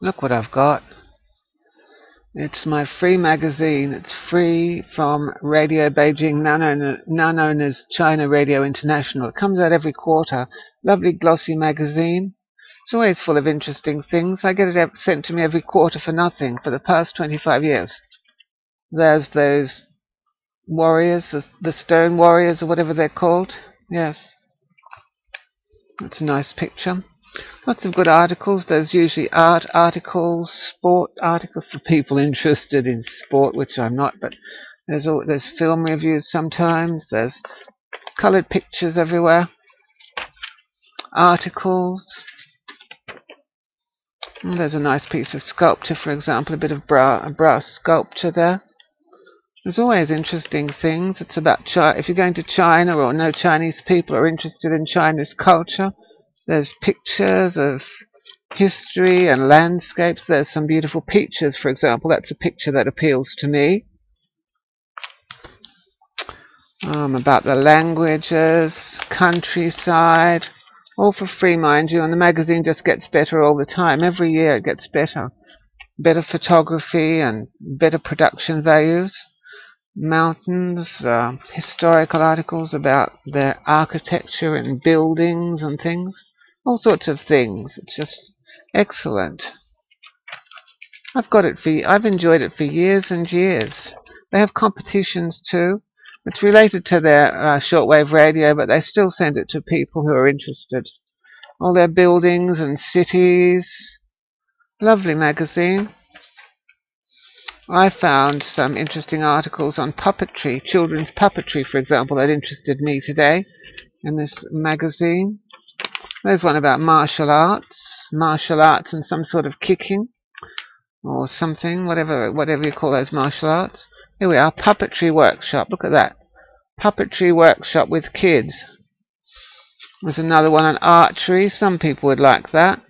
Look what I've got. It's my free magazine. It's free from Radio Beijing, now known, as China Radio International. It comes out every quarter. Lovely glossy magazine. It's always full of interesting things. I get it sent to me every quarter for nothing for the past 25 years. There's those warriors, the stone warriors or whatever they're called. Yes. That's a nice picture. Lots of good articles. There's usually art articles, sport articles for people interested in sport, which I'm not, but there's all, there's film reviews sometimes. There's coloured pictures everywhere. Articles. And there's a nice piece of sculpture, for example, a bit of bra brass sculpture there. There's always interesting things. It's about China. If you're going to China or no Chinese people are interested in Chinese culture, there's pictures of history and landscapes. There's some beautiful peaches, for example. That's a picture that appeals to me. Um, about the languages, countryside, all for free, mind you. And the magazine just gets better all the time. Every year it gets better. Better photography and better production values. Mountains, uh, historical articles about their architecture and buildings and things all sorts of things. It's just excellent. I've got it for I've enjoyed it for years and years. They have competitions too. It's related to their uh, shortwave radio, but they still send it to people who are interested. All their buildings and cities. Lovely magazine. I found some interesting articles on puppetry, children's puppetry, for example, that interested me today in this magazine. There's one about martial arts, martial arts and some sort of kicking or something, whatever whatever you call those martial arts. Here we are, puppetry workshop. Look at that. Puppetry workshop with kids. There's another one on archery. Some people would like that.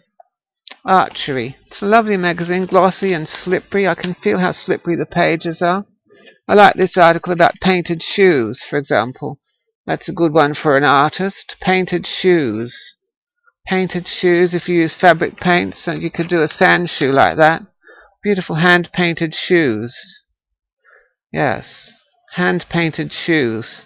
Archery. It's a lovely magazine, glossy and slippery. I can feel how slippery the pages are. I like this article about painted shoes, for example. That's a good one for an artist. Painted shoes painted shoes if you use fabric paints so you could do a sand shoe like that. Beautiful hand painted shoes. Yes hand painted shoes.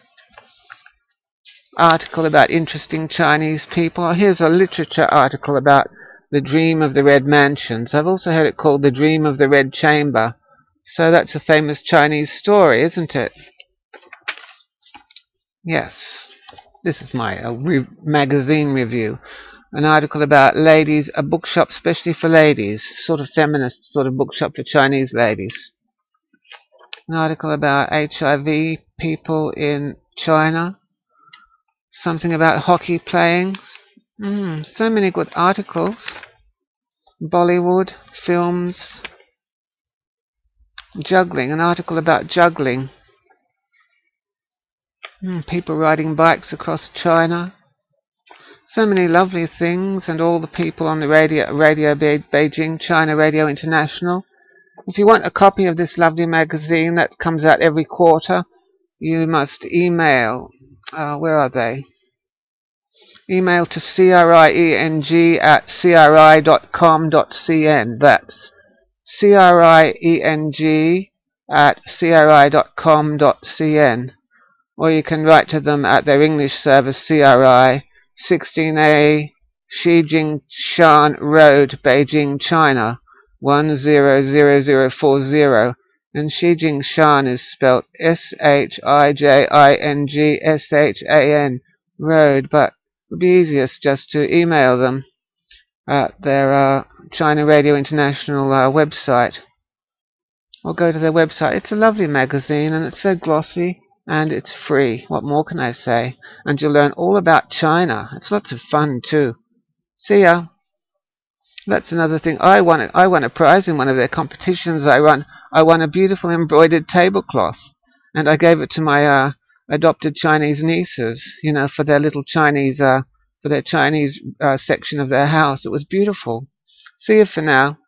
Article about interesting Chinese people. Here's a literature article about the dream of the red mansions. I've also heard it called the dream of the red chamber. So that's a famous Chinese story isn't it? Yes. This is my uh, re magazine review an article about ladies, a bookshop especially for ladies, sort of feminist sort of bookshop for Chinese ladies. An article about HIV people in China. Something about hockey playing. Mm, so many good articles. Bollywood, films, juggling, an article about juggling. Mm, people riding bikes across China. So many lovely things and all the people on the radio, radio Be Beijing, China Radio International. If you want a copy of this lovely magazine that comes out every quarter, you must email, uh, where are they? Email to cring at cri.com.cn. That's cring at cri.com.cn. Or you can write to them at their English service, CRI, 16A Shijingshan Road, Beijing, China 100040 and Shijingshan is spelled S-H-I-J-I-N-G-S-H-A-N Road, but it would be easiest just to email them at their uh, China Radio International uh, website. Or go to their website. It's a lovely magazine and it's so glossy and it's free. What more can I say? And you'll learn all about China. It's lots of fun too. See ya. That's another thing. I won. A, I won a prize in one of their competitions. I won. I won a beautiful embroidered tablecloth, and I gave it to my uh, adopted Chinese nieces. You know, for their little Chinese, uh, for their Chinese uh, section of their house. It was beautiful. See you for now.